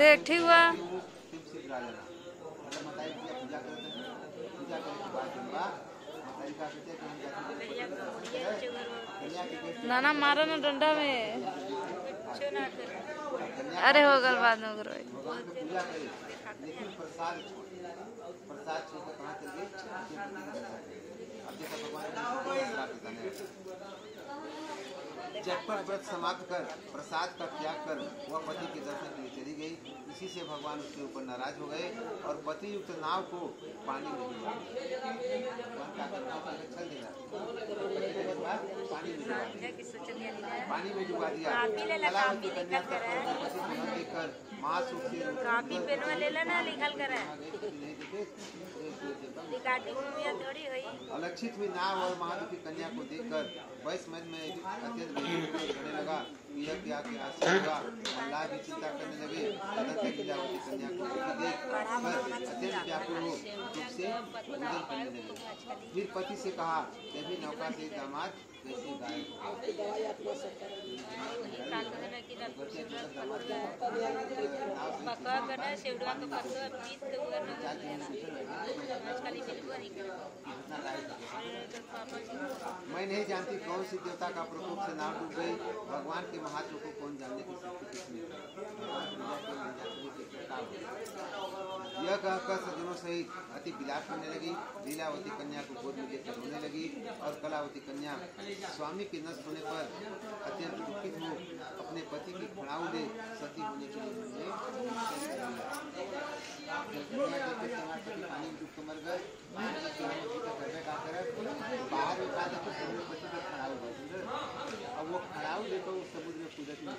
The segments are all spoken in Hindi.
देख, ठीक मतलब हैं हैं के नाना, मारो ना डंडा में। अरे, हो गल बाद में झटपट व्रत समाप्त कर प्रसाद का त्याग कर वह पति के दर्शन के लिए चली गई। इसी से भगवान उसके ऊपर नाराज़ हो गए और पति युक्त नाव को पानी में डुबा पानी में डुबा दिया। पानी में डुबा दिया। देखकर महासुख से अलक्षित हुई नाव और महादुखी कन्या को देखकर कर मन में अत्यंत करने लगा कि यह क्या क्या होगा भी चिंता करने लगे। कन्या को दुखी कर अत्यंत व्याकुल हो से करने लगे। फिर पति से कहा तभी नौका से दामाद मैं नहीं जानती कौन सी देवता का प्रकोप से नाव डूब गई, भगवान के महात्म को कौन जानने की शक्ति किसमें? भगवान दुनिया के नहीं जानने की कृपा हो। यह कहकर सज्जनों सहित अति विलाप करने लगी, लीलावती कन्या को गोद में लेकर और कलावती कन्या स्वामी के नष्ट होने पर अत्यंत दुखित हो अपने पति की खड़ाऊ ले सती होने के लिए देते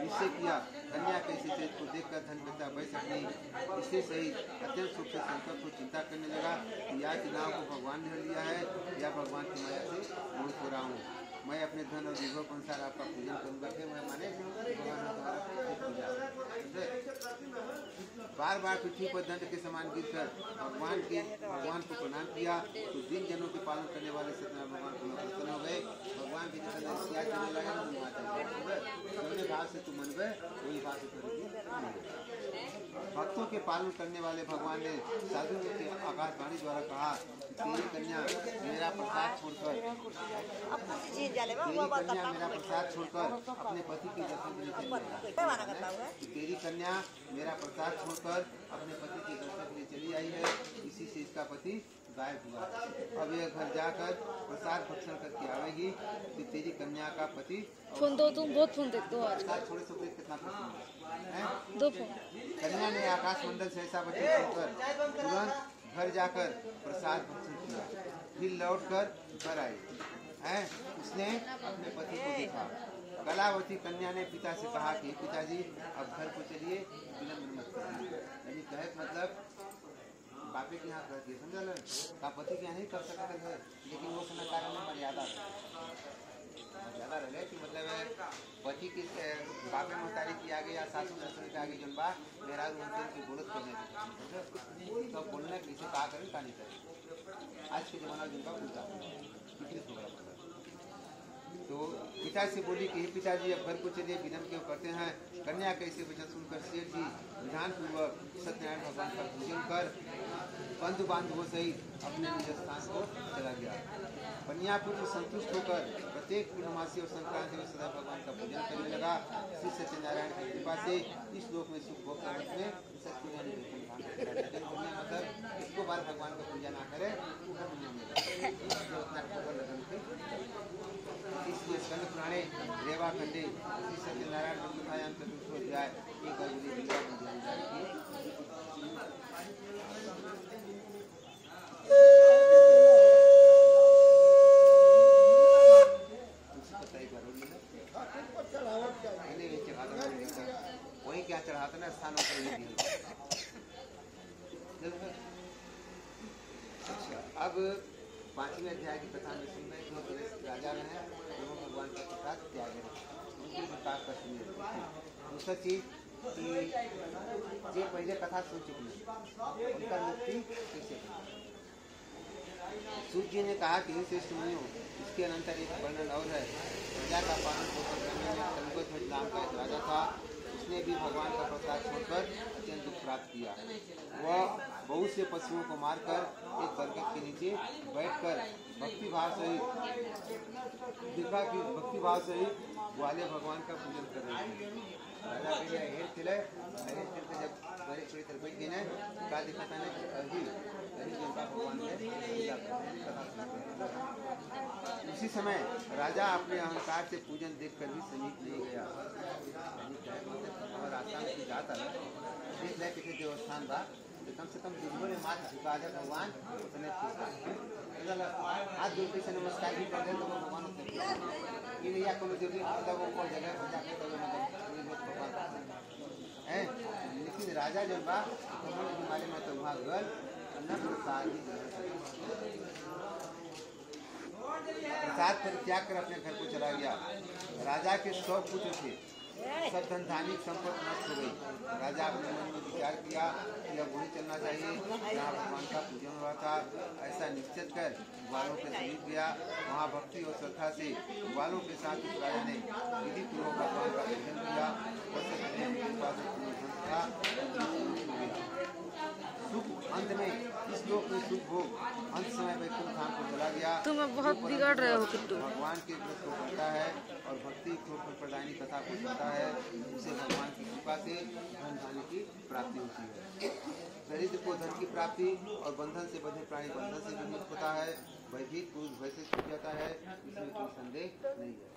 निश्चय किया कन्या के इसी चेत को देखकर धन पिता बैठ नहीं इसे सही अत्यंत सुख से संकल्प को चिंता करने लगा कि या चुनाव को भगवान ने लिया है या भगवान की माया से मोहित हो रहा हूँ। मैं अपने धन और विभव के अनुसार आपका पूजन करूँगा। फिर मैं माने भगवान? बार बार पृथ्वी पर दंड के समान गिरकर भगवान के, भगवान को प्रणाम किया। तो दिन जनों के पालन करने वाले सत्यनारायण भगवान को प्रसन्न हो गए। भगवान के जैसे सिया चलने लगे ना वहाँ चल गए समझे? भाव से तू मन गए वही भाव से भक्तों के पालन करने वाले भगवान ने साधु के आकाशवाणी द्वारा कहा कन्या मेरा प्रसाद छोड़कर कन्या मेरा प्रसाद छोड़कर अपने पति के दर्शन के लिए तेरी कन्या मेरा प्रसाद छोड़कर अपने पति के दर्शन के लिए चली आई है। इसी से इसका पति गायब हुआ अब यह घर जाकर प्रसाद भक्षण करके आवेगी कि तेरी कन्या का पति फ़ोन दो तुम बहुत फ़ोन देखते हो आज। छोड़े से कितना है? दो फ़ोन। कन्या ने आकाश मंडल से ऐसा वचन सुनकर तुरंत घर जाकर प्रसाद भक्षण किया। फिर लौट कर घर आई। है? उसने अपने पति को देखा। कलावती कन्या ने पिता से कहा कि पिताजी अब घर को चलिए विलम्ब मत करिए। यानी कहे मतलब बापे के यहाँ कर दिए समझल का पति के नहीं कर सकते थे लेकिन वो समय कारण में मर्यादा मर्यादा रहे। कि मतलब पति की बापे महतारी की आगे या सासू ससुर के आगे जन बा मेरा उनके की बोलत करने तो बोलना किसी का करें का नहीं करें। आज के जमाना जिनका उल्टा। हो गया। तो पिता से बोली कि पिताजी, अब घर को चलिए, विनम्र क्यों करते हैं? कन्या कैसे वचन सुनकर शेर जी विधान पूर्वक सत्यनारायण भगवान का पूजन कर बंधु बांधवों सहित अपने निज स्थान को चला गया। कन्या पुत्र संतुष्ट होकर प्रत्येक पूर्णमासी और संक्रांति में सदा भगवान का पूजन करने लगा। श्री सत्यनारायण की कृपा से इस लोक में सुख भोग करने में सत्य नहीं बिल्कुल भान करता। लेकिन बोलने का मतलब इसको बार भगवान का पूजा ना करे ऊपर दुनिया में जाए। इसलिए उतना खबर लगन की इसलिए स्कंद पुराणे रेवा खंडे श्री सत्यनारायण मंगलायाम चतुर्थो अध्याय एक नहीं रहता। क्या ना अच्छा अब पाँचवें अध्याय की कथा में सुन रहे जो राजा रहे दोनों भगवान का प्रसाद त्याग है उनके विकास का सुनिए दूसरा चीज़ कि पहले कथा सुन चुकी हैं। उनका मुक्ति कैसे सूर्य जी ने कहा कि हे श्रेष्ठ मुनियों, इसके अनंतर एक वर्णन और है। प्रजा का पालन पोषण करने में था। उसने भी भगवान का प्रसाद छोड़कर अत्यंत दुख प्राप्त किया, वह बहुत से पशुओं को मारकर एक बरगद के नीचे बैठकर भक्ति भाव सहित दिखा कि भक्ति भाव सहित ग्वाले भगवान का पूजन कर रहे थे। उसी समय राजा अपने अहंकार से पूजन देख कर भी समीप नहीं गया। मतलब और जाता किसी देवस्थान बा। तो कम से कम भगवान उतने हाथ नमस्कार भी कर तो भगवान उतने ज़रूरी जगह पर तो मतलब भगवान लेकिन राजा जब बा बीमारी में तो वहाँ गल प्रसाद परित्याग कर, अपने घर को चला गया। राजा के सौ पुत्र थे। सब धन संपत्ति नष्ट हो गई। राजा अपने मन में विचार किया कि अब वही चलना चाहिए, जहाँ भगवान का पूजन हुआ था। ऐसा निश्चित कर ग्वालों के समीप गया। वहाँ भक्ति और श्रद्धा से ग्वालों के साथ उस राजा ने विधि पूर्वक भगवान का पूजन किया। सुख अंत में इस लोक में सुख भोग अंत समय वैकुंठ धाम को चला गया तुम अब बहुत बिगड़ रहे हो किट्टू। भगवान के व्रत को करता है और भक्ति को प्रदानी कथा को सुनता है उसे भगवान की कृपा से धन धान्य की प्राप्ति होती है। दरिद्र को धन की प्राप्ति और बंधन से बंधे प्राणी बंधन से भी मुक्त होता है। भयभीत पुरुष भय से छूट जाता है इसमें कोई संदेह नहीं है।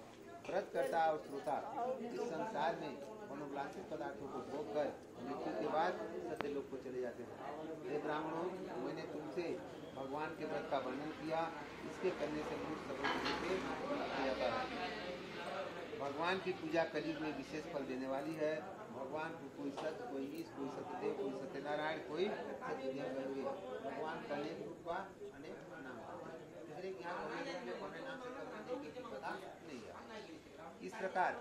व्रत करता और श्रोता इस संसार में मनोवांछित पदार्थों को भोग कर मृत्यु के बाद सत्य लोक को चले जाते हैं। हे ब्राह्मणों, मैंने तुमसे भगवान के व्रत का वर्णन किया। इसके करने से से जाता है। भगवान की पूजा कलयुग में विशेष फल देने वाली है। भगवान को कोई सत्य कोई ईश, कोई सत्यदेव, कोई सत्यनारायण, कोई सत्यदेव भगवान का का अनेक नाम। पता नहीं है। इस प्रकार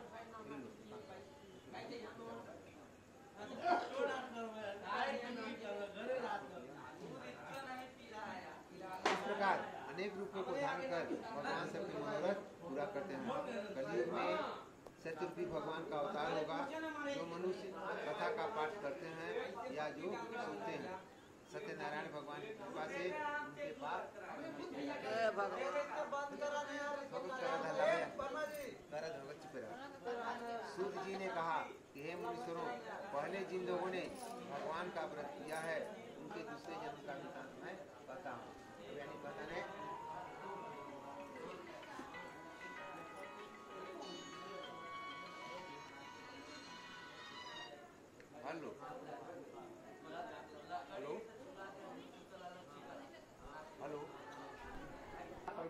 इस प्रकार अनेक रूपों को धारण कर भगवान से अपने मनोरथ पूरा करते हैं। कलयुग में चतुर्थी भगवान का अवतार होगा, जो मनुष्य कथा का पाठ करते हैं या जो सुनते हैं। सत्यनारायण भगवान की कृपा से उनके पास सूर्य जी ने कहा कि हे मुनीश्वरों, पहले जिन लोगों ने भगवान का व्रत किया है, उनके दूसरे जन्म का वृतांत मैं हूँ यानी बताने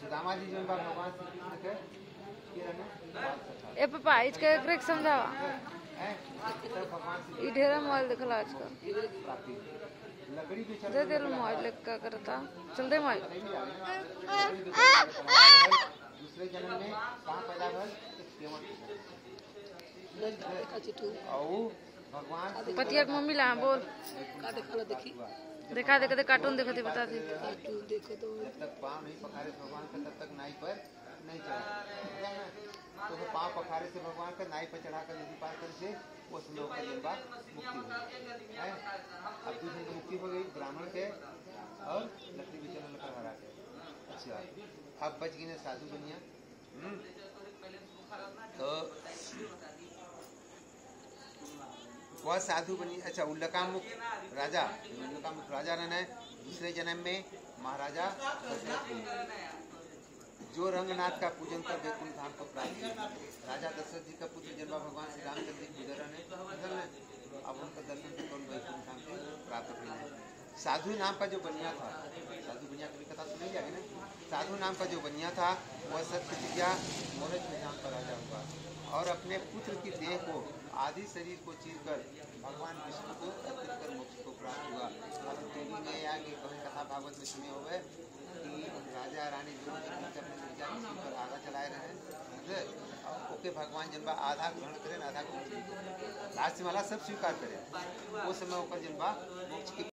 सुदामा जी जो भगवान श्री कृष्ण के ए पापा इसके एक एक समझावा ई ढेरा मोबाइल देखला आजकल की। दे दे मोबाइल लेके का करता चल दे मोबाइल दूसरे जन्म में कहाँ पैदा भल और पतिया के मम्मी ला, बोल देखा, देखे दे कार्टून देखा दे बता दे जब तक पाँव नहीं पखारे भगवान का तब तक नाई पर नहीं चढ़ा तो वो पखारे से भगवान का नाई पर चढ़ा कर पार कर से का जन्म मुक्ति हो अब की मुक्ति हो गई ब्राह्मण के और लकड़ी हरा के अब बच गई ना साधु हम्म? तो वह साधु बनी। अच्छा उल्लकामुख राजा। उल्लकामुख राजा रहना है। दूसरे जन्म में महाराजा जो रंगनाथ का पूजन कर वैकुंठ धाम को प्राप्त किया राजा दशरथ जी का पुत्र जन्मा भगवान श्री रामचंद्र जी गुजर रहे ना? अब उनका दर्शन कौन वैकुंठ धाम से प्राप्त हुए हैं। साधु नाम का जो बनिया था, साधु बनिया की कथा सुनी जाएगी ना? साधु नाम का जो बनिया था, वह सत्य विद्या मोरज में नाम का राजा हुआ। और अपने पुत्र की देह को आदि शरीर को चीर कर भगवान विष्णु को अर्पित कर मोक्ष को प्राप्त हुआ। में कि कभी कथा भागवत में सुने हुए कि राजा रानी किसी पर आधा चलाए रहे ओके, भगवान जिनबा आधा ग्रहण करें, आधा को लास्ट वाला सब स्वीकार करें। उस समय ऊपर जिनबा मोक्ष की